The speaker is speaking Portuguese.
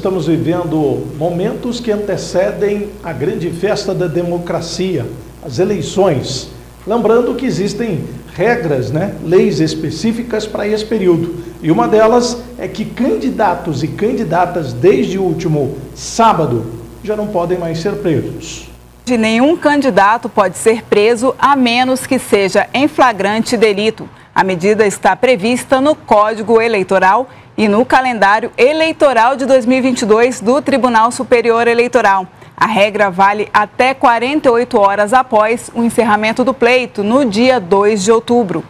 estamos vivendo momentos que antecedem a grande festa da democracia, as eleições. Lembrando que existem regras, né, leis específicas para esse período. E uma delas é que candidatos e candidatas desde o último sábado já não podem mais ser presos. De nenhum candidato pode ser preso a menos que seja em flagrante delito. A medida está prevista no Código Eleitoral e no calendário eleitoral de 2022 do Tribunal Superior Eleitoral. A regra vale até 48 horas após o encerramento do pleito, no dia 2 de outubro.